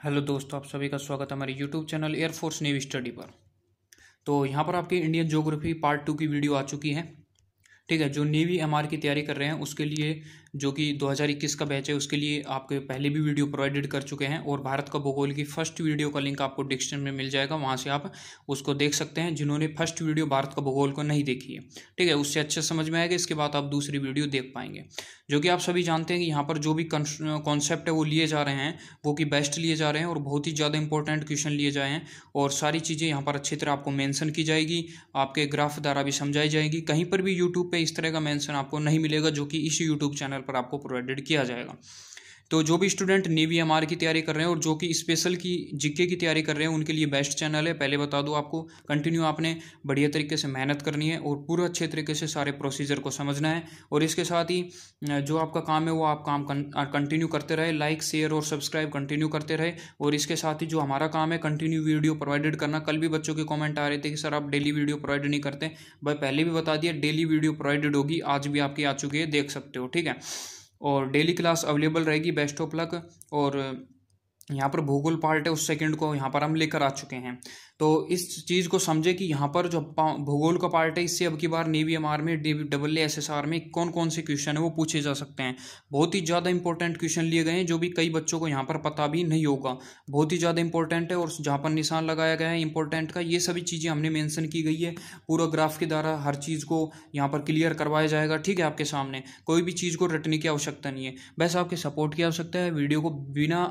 Hello दोस्तों, आप सभी का स्वागत है हमारे YouTube channel air force Navy study पर। तो यहाँ पर आपकी इंडियन ज्योग्राफी पार्ट टू की वीडियो आ चुकी है। ठीक है, जो नेवी एमआर की तैयारी कर रहे हैं, उसके लिए जो कि 2021 का बैच है, उसके लिए आपके पहले भी वीडियो प्रोवाइडेड कर चुके हैं और भारत का भूगोल की फ़र्स्ट वीडियो का लिंक आपको डिस्क्रिप्शन में मिल जाएगा, वहाँ से आप उसको देख सकते हैं। जिन्होंने फ़र्स्ट वीडियो भारत का भूगोल को नहीं देखी है, ठीक है? उससे अच्छे समझ में आएगा, इसके बाद आप दूसरी वीडियो देख पाएँगे। जो कि आप सभी जानते हैं कि यहाँ पर जो भी कॉन्सेप्ट है, वो लिए जा रहे हैं, वो कि बेस्ट लिए जा रहे हैं और बहुत ही ज़्यादा इंपॉर्टेंट क्वेश्चन लिए जाए हैं और सारी चीज़ें यहाँ पर अच्छी तरह आपको मैंसन की जाएगी, आपके ग्राफ द्वारा भी समझाई जाएगी। कहीं पर भी यूट्यूब पर इस तरह का मैंसन आपको नहीं मिलेगा, जो कि इस यूट्यूब चैनल पर आपको प्रोवाइडेड किया जाएगा। तो जो भी स्टूडेंट नेवी एम की तैयारी कर रहे हैं और जो कि स्पेशल की जीके की तैयारी कर रहे हैं, उनके लिए बेस्ट चैनल है। पहले बता दूँ आपको कंटिन्यू आपने बढ़िया तरीके से मेहनत करनी है और पूरा अच्छे तरीके से सारे प्रोसीजर को समझना है। और इसके साथ ही जो आपका काम है, वो आप काम कंटिन्यू करते रहे। लाइक शेयर और सब्सक्राइब कंटिन्यू करते रहे। और इसके साथ ही जो हमारा काम है कंटिन्यू वीडियो प्रोवाइडेड करना। कल भी बच्चों के कॉमेंट आ रहे थे कि, सर, आप डेली वीडियो प्रोवाइड नहीं करते। भाई पहले भी बता दिया डेली वीडियो प्रोवाइडेड होगी। आज भी आपकी आ चुकी है, देख सकते हो, ठीक है? और डेली क्लास अवेलेबल रहेगी बेस्ट ऑफ़ लक और यहाँ पर भूगोल पार्ट है, उस सेकंड को यहाँ पर हम लेकर आ चुके हैं। तो इस चीज़ को समझे कि यहाँ पर जो भूगोल का पार्ट है, इससे अब की बार नेवी एम आर में डबल एस एस आर में कौन कौन से क्वेश्चन है वो पूछे जा सकते हैं। बहुत ही ज़्यादा इंपॉर्टेंट क्वेश्चन लिए गए हैं, जो भी कई बच्चों को यहाँ पर पता भी नहीं होगा। बहुत ही ज़्यादा इंपॉर्टेंट है और जहाँ पर निशान लगाया गया है इंपॉर्टेंट का, ये सभी चीज़ें हमने मैंसन की गई है। पूरा ग्राफ के द्वारा हर चीज़ को यहाँ पर क्लियर करवाया जाएगा, ठीक है आपके सामने। कोई भी चीज़ को रटने की आवश्यकता नहीं है। बस आपके सपोर्ट की आवश्यकता है वीडियो को बिना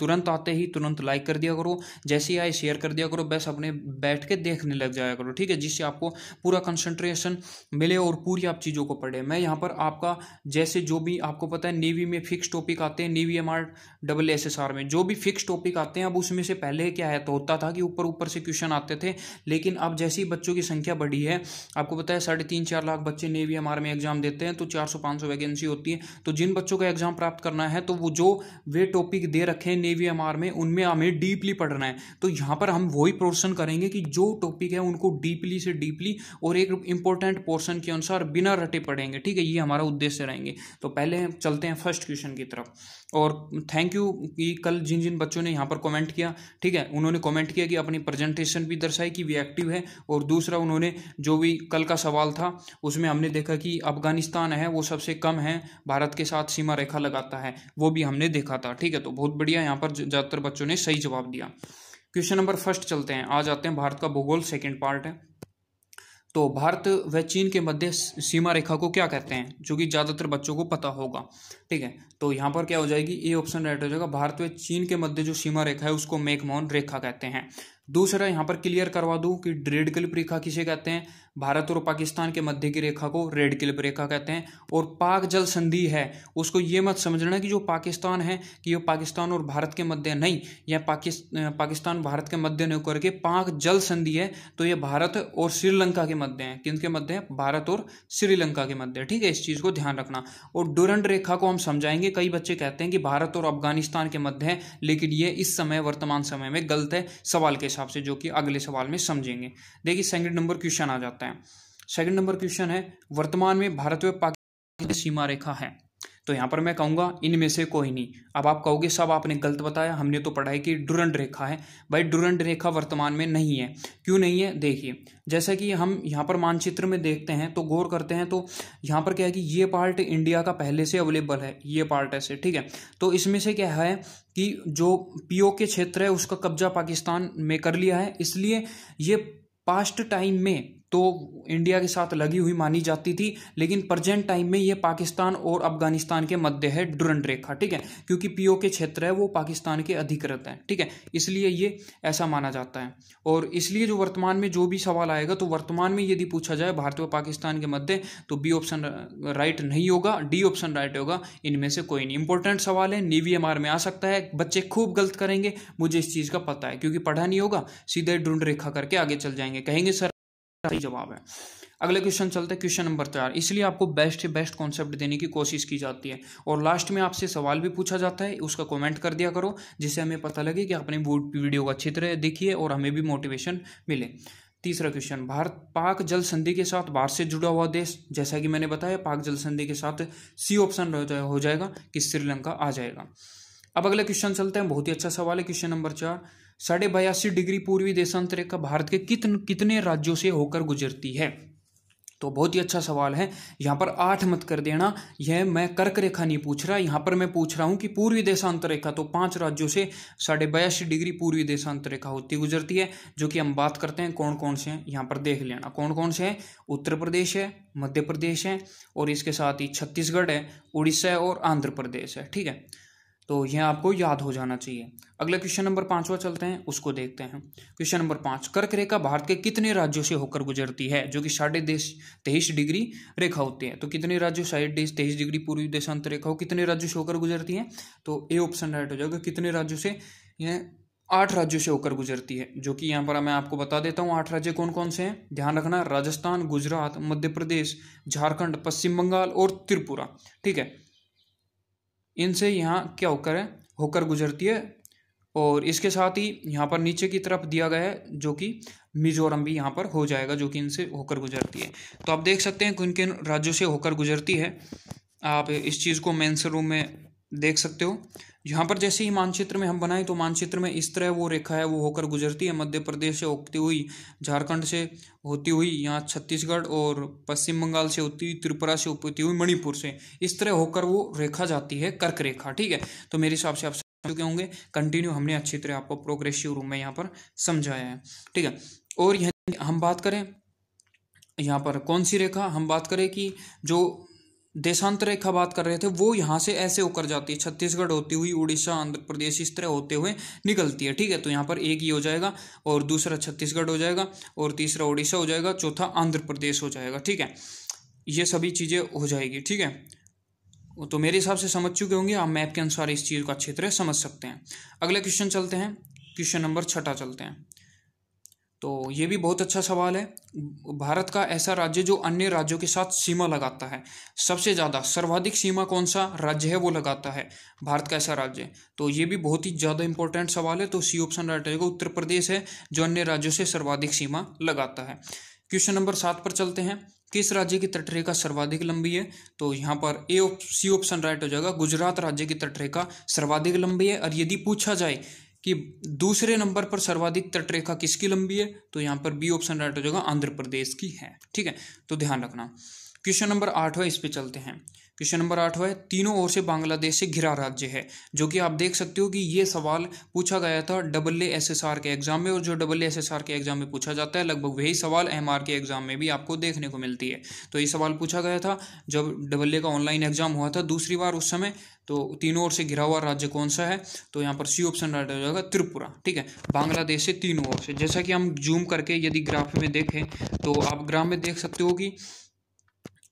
तुरंत आते ही तुरंत लाइक कर दिया करो। जैसे ही आए शेयर कर दिया करो। बस अपने बैठ के देखने लग जाया करो, ठीक है? जिससे आपको पूरा कंसंट्रेशन मिले और पूरी आप चीज़ों को पढ़े। मैं यहाँ पर आपका, जैसे जो भी आपको पता है नेवी में फिक्स टॉपिक आते हैं नेवी एमआर डबल एस में। जो भी फिक्स टॉपिक आते हैं, अब उसमें से पहले क्या है तो होता था कि ऊपर ऊपर से क्वेश्चन आते थे। लेकिन अब जैसी बच्चों की संख्या बढ़ी है, आपको पता है, साढ़े तीन चार लाख बच्चे नेवी एमआर में एग्ज़ाम देते हैं तो चार सौ सौ वैकेंसी होती है। तो जिन बच्चों का एग्ज़ाम प्राप्त करना है तो वो जो वे टॉपिक दे रखे हैं नेवी एम में, उनमें हमें डीपली पढ़ना है। तो यहाँ पर हम वही पोर्सन करेंगे कि जो टॉपिक है, उनको डीपली से डीपली और एक इंपॉर्टेंट पोर्शन के अनुसार बिना रटे पढ़ेंगे। ठीक है, ये हमारा उद्देश्य रहेंगे। तो पहले चलते हैं फ़र्स्ट क्वेश्चन की तरफ़। और थैंक यू कि कल जिन जिन बच्चों ने यहाँ पर कमेंट किया, ठीक है? उन्होंने कमेंट किया कि अपनी प्रेजेंटेशन भी दर्शाई कि वे एक्टिव है। और दूसरा, उन्होंने जो भी कल का सवाल था, उसमें हमने देखा कि अफ़गानिस्तान है, वो सबसे कम है, भारत के साथ सीमा रेखा लगाता है, वो भी हमने देखा था। ठीक है तो बहुत बढ़िया यहाँ पर ज़्यादातर बच्चों ने सही जवाब दिया। क्वेश्चन नंबर फ़र्स्ट चलते हैं। आ जाते हैं। भारत का भूगोल सेकेंड पार्ट है। तो भारत व चीन के मध्य सीमा रेखा को क्या कहते हैं? जो कि ज़्यादातर बच्चों को पता होगा। ठीक है? तो यहाँ पर क्या हो जाएगी? ए ऑप्शन राइट हो जाएगा। भारत व चीन के मध्य जो सीमा रेखा है, उसको मेघमोहन रेखा कहते हैं। दूसरा, यहाँ पर क्लियर करवा दूँ कि रेड क्लिप रेखा किसे कहते हैं? भारत और पाकिस्तान के मध्य की रेखा को रेड क्लिप रेखा कहते हैं। और पाक जल संधि है, उसको ये मत समझना कि जो पाकिस्तान है, कि ये पाकिस्तान और भारत के मध्य नहीं यह पाकिस्तान भारत के मध्य नहीं करके पाक जल संधि है तो ये भारत और श्रीलंका के मध्य है। किन के मध्य है? भारत और श्रीलंका के मध्य। ठीक है, इस चीज़ को ध्यान रखना। और डुरंड रेखा को हम समझाएँगे कई बच्चे कहते हैं कि भारत और अफ़गानिस्तान के मध्य है, लेकिन ये इस समय, वर्तमान समय में गलत है सवाल के हिसाब से, जो कि अगले सवाल में समझेंगे। देखिए सेकंड नंबर क्वेश्चन आ जाता है। सेकंड नंबर क्वेश्चन है, वर्तमान में भारत व पाकिस्तान सीमा रेखा है। तो यहाँ पर मैं कहूँगा, इनमें से कोई नहीं। अब आप कहोगे, सब आपने गलत बताया, हमने तो पढ़ाई कि डुरंड रेखा है। भाई डुरंड रेखा वर्तमान में नहीं है। क्यों नहीं है? देखिए, जैसा कि हम यहाँ पर मानचित्र में देखते हैं तो गौर करते हैं तो यहाँ पर क्या है कि ये पार्ट इंडिया का पहले से अवेलेबल है, ये पार्ट ऐसे, ठीक है? तो इसमें से क्या है कि जो पीओ के क्षेत्र है, उसका कब्जा पाकिस्तान में कर लिया है। इसलिए ये पास्ट टाइम में तो इंडिया के साथ लगी हुई मानी जाती थी, लेकिन प्रेजेंट टाइम में ये पाकिस्तान और अफ़गानिस्तान के मध्य है डुरंड रेखा, ठीक है? क्योंकि पीओ के क्षेत्र है, वो पाकिस्तान के अधिकृत है, ठीक है? इसलिए ये ऐसा माना जाता है। और इसलिए जो वर्तमान में जो भी सवाल आएगा तो वर्तमान में यदि पूछा जाए भारत व पाकिस्तान के मध्य तो बी ऑप्शन राइट नहीं होगा डी ऑप्शन राइट होगा, इनमें से कोई नहीं। इंपॉर्टेंट सवाल है नेवी एम में आ सकता है, बच्चे खूब गलत करेंगे, मुझे इस चीज़ का पता है, क्योंकि पढ़ा नहीं होगा, सीधे ढूंढ रेखा करके आगे चल जाएँगे। कहेंगे, सर सही जवाब है। अगले क्वेश्चन चलते हैं। क्वेश्चन नंबर चार। इसलिए आपको बेस्ट से बेस्ट कॉन्सेप्ट देने की कोशिश की जाती है। और लास्ट में आपसे सवाल भी पूछा जाता है। उसका कमेंट कर दिया करो, जिससे हमें पता लगे कि आपने वीडियो को अच्छी तरह देखिए और हमें भी मोटिवेशन मिले। तीसरा क्वेश्चन भारत पाक जल संधि के साथ भारत से जुड़ा हुआ देश। जैसा कि मैंने बताया, पाक जल संधि के साथ सी ऑप्शन हो जाएगा कि श्रीलंका आ जाएगा। अब अगला क्वेश्चन चलते हैं। बहुत ही अच्छा सवाल है। क्वेश्चन नंबर चार। साढ़े बयासी डिग्री पूर्वी देशांतर रेखा भारत के कितन, कितने राज्यों से होकर गुजरती है? तो बहुत ही अच्छा सवाल है। यहाँ पर आठ मत कर देना। यह मैं कर्क रेखा नहीं पूछ रहा। यहाँ पर मैं पूछ रहा हूँ कि पूर्वी देशांतर रेखा तो पाँच राज्यों से साढ़े बयासी डिग्री पूर्वी देशांतर रेखा होती गुजरती है, जो कि हम बात करते हैं कौन कौन से हैं। यहाँ पर देख लेना। कौन कौन से हैं? उत्तर प्रदेश है, मध्य प्रदेश है, और इसके साथ ही छत्तीसगढ़ है, उड़ीसा है, और आंध्र प्रदेश है। ठीक है? तो यह आपको याद हो जाना चाहिए। अगला क्वेश्चन नंबर पांचवा चलते हैं, उसको देखते हैं। क्वेश्चन नंबर पाँच, कर्क रेखा भारत के कितने राज्यों से होकर गुजरती है, जो कि साढ़े देश तेईस डिग्री रेखा होती है। तो कितने राज्यों साइड देश तेईस डिग्री पूर्वी देशांतर रेखा हो, कितने राज्यों से होकर गुजरती है? तो ए ऑप्शन राइट हो जाएगा, कितने राज्यों से? यह आठ राज्यों से होकर गुजरती है, जो कि यहाँ पर मैं आपको बता देता हूँ, आठ राज्य कौन कौन से हैं? ध्यान रखना, राजस्थान, गुजरात, मध्य प्रदेश, झारखंड, पश्चिम बंगाल और त्रिपुरा, ठीक है? इनसे यहाँ क्या होकर है? होकर गुजरती है। और इसके साथ ही यहाँ पर नीचे की तरफ़ दिया गया है, जो कि मिजोरम भी यहाँ पर हो जाएगा, जो कि इनसे होकर गुजरती है। तो आप देख सकते हैं किन किन राज्यों से होकर गुजरती है। आप इस चीज़ को मेंस रूम में देख सकते हो। यहाँ पर जैसे ही मानचित्र में हम बनाए तो मानचित्र में इस तरह वो रेखा है, वो होकर गुजरती है। मध्य प्रदेश से होती हुई, झारखंड से होती हुई, यहाँ छत्तीसगढ़ और पश्चिम बंगाल से होती हुई, त्रिपुरा से होती हुई, मणिपुर से इस तरह होकर वो रेखा जाती है, कर्क रेखा, ठीक है? तो मेरे हिसाब से आप समझ चुके होंगे। कंटिन्यू हमने अच्छी तरह आपको प्रोग्रेसिव रूम में यहाँ पर समझाया है, ठीक है? और यह हम बात करें, यहाँ पर कौन सी रेखा? हम बात करें कि जो देशांतर रेखा बात कर रहे थे, वो यहाँ से ऐसे होकर जाती है। छत्तीसगढ़ होती हुई, उड़ीसा, आंध्र प्रदेश, इस तरह होते हुए निकलती है, ठीक है? तो यहाँ पर एक ही हो जाएगा और दूसरा छत्तीसगढ़ हो जाएगा और तीसरा उड़ीसा हो जाएगा, चौथा आंध्र प्रदेश हो जाएगा, ठीक है? ये सभी चीज़ें हो जाएगी, ठीक है? तो मेरे हिसाब से समझ चुके होंगे, आप मैप के अनुसार इस चीज़ को अच्छी तरह समझ सकते हैं। अगले क्वेश्चन चलते हैं, क्वेश्चन नंबर छठा चलते हैं। तो ये भी बहुत अच्छा सवाल है। भारत का ऐसा राज्य जो अन्य राज्यों के साथ सीमा लगाता है। सबसे ज़्यादा सर्वाधिक सीमा कौन सा राज्य है वो लगाता है। भारत का ऐसा राज्य। तो ये भी बहुत ही ज़्यादा इंपॉर्टेंट सवाल है। तो सी ऑप्शन राइट रहेगा उत्तर प्रदेश है, जो अन्य राज्यों से सर्वाधिक सीमा लगाता है। क्वेश्चन नंबर सात पर चलते हैं। किस राज्य की तटरेखा सर्वाधिक लंबी है? तो यहाँ पर ए सी ऑप्शन राइट हो जाएगा। गुजरात राज्य की तटरेखा सर्वाधिक लंबी है। और यदि पूछा जाए कि दूसरे नंबर पर सर्वाधिक तटरेखा किसकी लंबी है? तो यहाँ पर बी ऑप्शन राइट हो जाएगा, आंध्र प्रदेश की है। ठीक है? तो ध्यान रखना। क्वेश्चन नंबर आठवा इस पे चलते हैं। क्वेश्चन नंबर आठवा है, तीनों ओर से बांग्लादेश से घिरा राज्य है, जो कि आप देख सकते हो कि ये सवाल पूछा गया था double A S S R के एग्ज़ाम में, और जो double A S S R के एग्ज़ाम में पूछा जाता है, लगभग वही सवाल एम आर के एग्ज़ाम में भी आपको देखने को मिलती है। तो ये सवाल पूछा गया था, जब डबल ए का ऑनलाइन एग्ज़ाम हुआ था दूसरी बार उस समय तो तीनों ओर से घिरा हुआ राज्य कौन सा है? तो यहाँ पर सी ऑप्शन राइट हो जाएगा त्रिपुरा, ठीक है? बांग्लादेश से तीनों ओर से, जैसा कि हम जूम करके यदि ग्राफ में देखें तो आप ग्राफ में देख सकते हो कि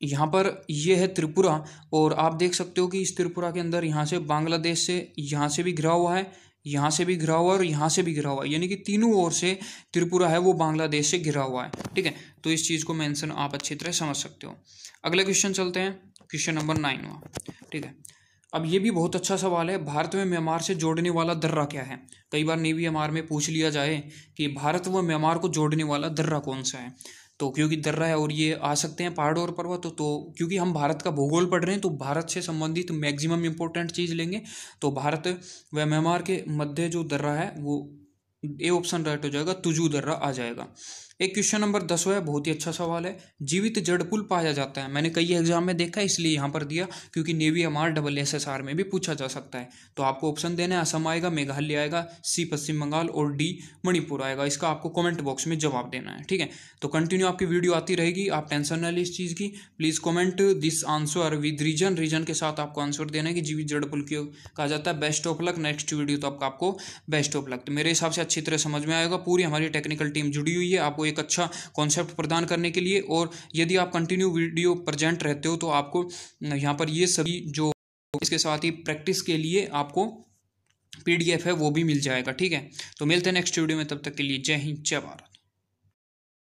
यहाँ पर ये है त्रिपुरा और आप देख सकते हो कि इस त्रिपुरा के अंदर यहाँ से बांग्लादेश से यहाँ से भी घिरा हुआ है, यहाँ से भी घिरा हुआ है और यहाँ से भी घिरा हुआ है। यानी कि तीनों ओर से त्रिपुरा है, वो बांग्लादेश से घिरा हुआ है। ठीक है? तो इस चीज़ को मेंशन आप अच्छी तरह समझ सकते हो। अगले क्वेश्चन चलते हैं। क्वेश्चन नंबर नाइन हुआ। ठीक है? अब ये भी बहुत अच्छा सवाल है, भारत में म्यांमार से जोड़ने वाला दर्रा क्या है? कई बार नेवी एम में पूछ लिया जाए कि भारत व म्यांमार को जोड़ने वाला दर्रा कौन सा है? तो क्योंकि दर्रा है और ये आ सकते हैं पहाड़ और पर्वत। तो, तो क्योंकि हम भारत का भूगोल पढ़ रहे हैं तो भारत से संबंधित मैक्सिमम इंपॉर्टेंट चीज़ लेंगे। तो भारत व म्यांमार के मध्य जो दर्रा है वो ए ऑप्शन राइट हो जाएगा तुजू दर्रा आ जाएगा। एक क्वेश्चन नंबर दसवा है, बहुत ही अच्छा सवाल है। जीवित जड़ पुल पाया जाता है। मैंने कई एग्ज़ाम में देखा, इसलिए यहाँ पर दिया, क्योंकि Navy M R double S S R में भी पूछा जा सकता है। तो आपको ऑप्शन देना है, असम आएगा, मेघालय आएगा सी पश्चिम बंगाल और डी मणिपुर आएगा। इसका आपको कमेंट बॉक्स में जवाब देना है, ठीक है? तो कंटिन्यू आपकी वीडियो आती रहेगी, आप टेंशन न ली इस चीज़ की। Please comment this answer with reason reason के साथ आपको आंसर देना है कि जीवित जड़ पुल क्यों कहा जाता है। Best of luck next video तो आपका आपको बेस्ट ऑफ़ लक तो मेरे हिसाब से अच्छी तरह समझ में आएगा। पूरी हमारी टेक्निकल टीम जुड़ी हुई है। आपको एक अच्छा कॉन्सेप्ट प्रदान करने के लिए और यदि आप कंटिन्यू वीडियो प्रजेंट रहते हो तो आपको यहाँ पर ये सभी जो इसके साथ ही प्रैक्टिस के लिए आपको पीडीएफ है वो भी मिल जाएगा, ठीक है? तो मिलते हैं नेक्स्ट वीडियो में, तब तक के लिए जय हिंद, जय भारत।